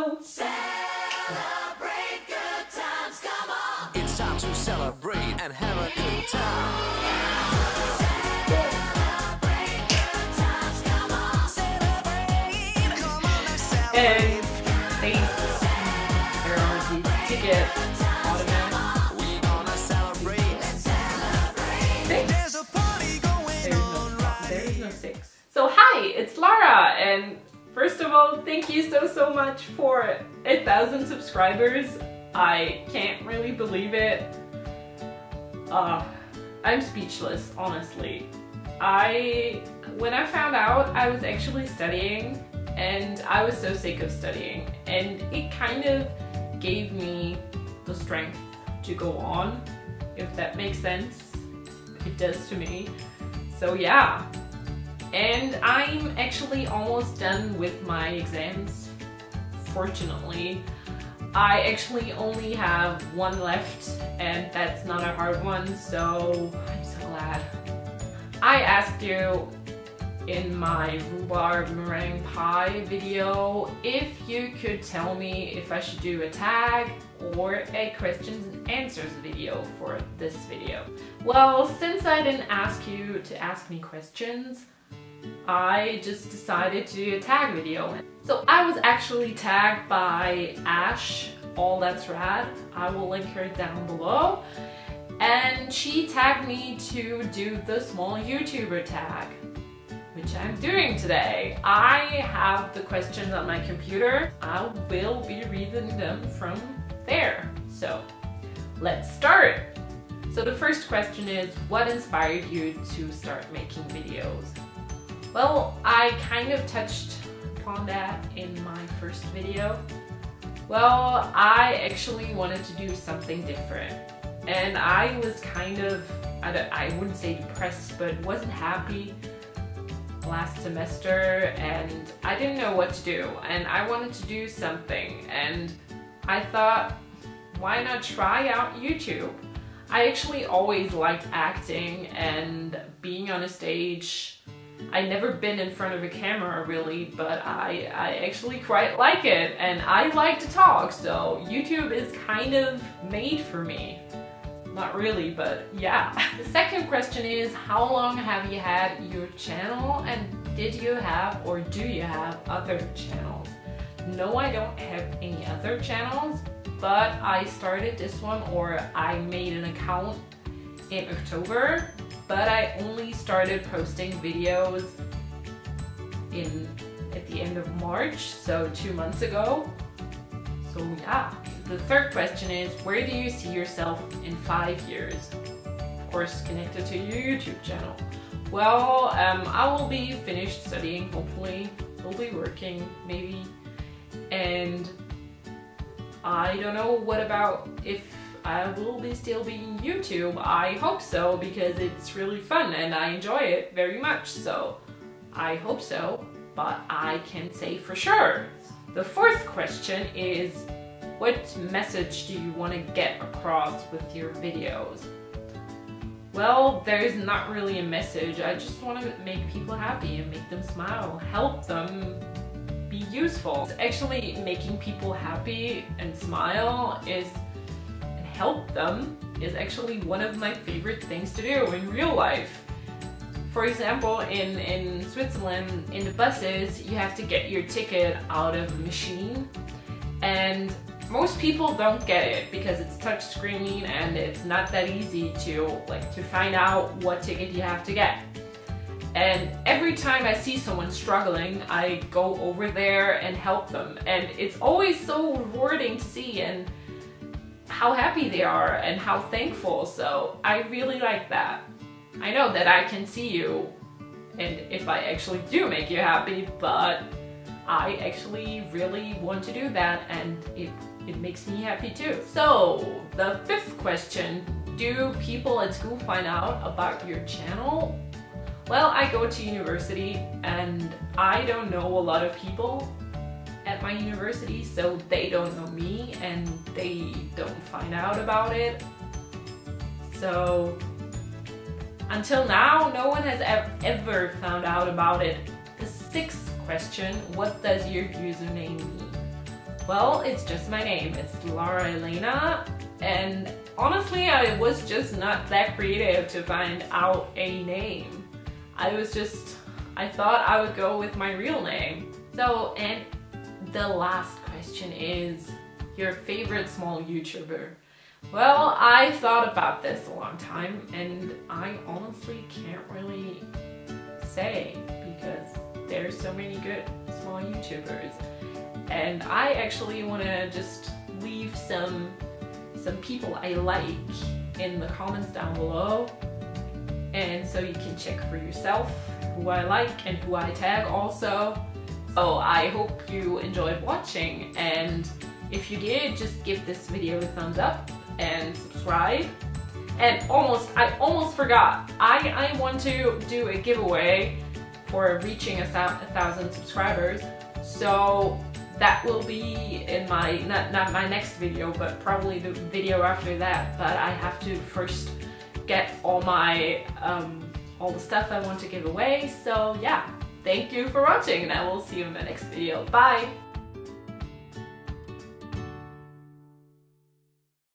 Celebrate good times, come on. It's time to celebrate and have a good time. Celebrate good times, come on. Celebrate. Come on, let's celebrate. And thanks, Aeronautics Ticket Automatic. We gonna celebrate. Thanks. There's a party going on right there is no six. So hi, it's Lara, and first of all, thank you so so much for a thousand subscribers. I can't really believe it. Uh, I'm speechless, honestly. I when I found out I was actually studying, and I was so sick of studying, and it kind of gave me the strength to go on, if that makes sense. It does to me. So yeah. And I'm actually almost done with my exams. Fortunately, I actually only have one left and that's not a hard one, so I'm so glad. I asked you in my rhubarb meringue pie video if you could tell me if I should do a tag or a questions and answers video for this video. Well, since I didn't ask you to ask me questions, I just decided to do a tag video. So I was actually tagged by Ash, all that's rad. I will link her down below. And she tagged me to do the small YouTuber tag, which I'm doing today. I have the questions on my computer. I will be reading them from there. So let's start. So the first question is, what inspired you to start making videos? Well, I kind of touched upon that in my first video. Well, I actually wanted to do something different. And I was kind of, I, wouldn't say depressed, but wasn't happy last semester and I didn't know what to do and I wanted to do something and I thought why not try out YouTube? I actually always liked acting and being on a stage. I never been in front of a camera really, but I, I actually quite like it and I like to talk, so YouTube is kind of made for me. Not really, but yeah. The second question is how long have you had your channel and did you have or do you have other channels? No, I don't have any other channels, but I started this one or I made an account in October, but I only started posting videos in at the end of March, so two months ago. So yeah. The third question is where do you see yourself in five years? Of course, connected to your YouTube channel. Well, um, I will be finished studying, hopefully. I'll be working, maybe. And I don't know what about if I will be still being YouTube. I hope so because it's really fun and I enjoy it very much. So I hope so, but I can't say for sure. The fourth question is what message do you want to get across with your videos? Well, there's not really a message. I just want to make people happy and make them smile, help them be useful. Actually, making people happy and smile is help them is actually one of my favorite things to do in real life. For example, in, in Switzerland, in the buses, you have to get your ticket out of a machine and most people don't get it because it's touch screen and it's not that easy to like to find out what ticket you have to get. And every time I see someone struggling, I go over there and help them. And it's always so rewarding to see and how happy they are and how thankful. So I really like that. I know that I can see you and if I actually do make you happy, but I actually really want to do that and it, it makes me happy too. So the fifth question, do people at school find out about your channel? Well, I go to university and I don't know a lot of people at my university, so they don't know me and they don't find out about it. So until now, no one has ev- ever found out about it. The sixth question, what does your username mean? Well, it's just my name. It's Lara Elena. And honestly, I was just not that creative to find out a name. I was just, I thought I would go with my real name. So, and the last question is your favorite small YouTuber. Well, I thought about this a long time and I honestly can't really say because there's so many good small YouTubers. And I actually want to just leave some some people I like in the comments down below. And so you can check for yourself who I like and who I tag also. So I hope you enjoyed watching and if you did, just give this video a thumbs up and subscribe. And almost, I almost forgot, I, I want to do a giveaway for reaching a, a thousand subscribers. So that will be in my, not, not my next video, but probably the video after that. But I have to first get all my, um, all the stuff I want to give away. So yeah, thank you for watching and I will see you in my next video. Bye!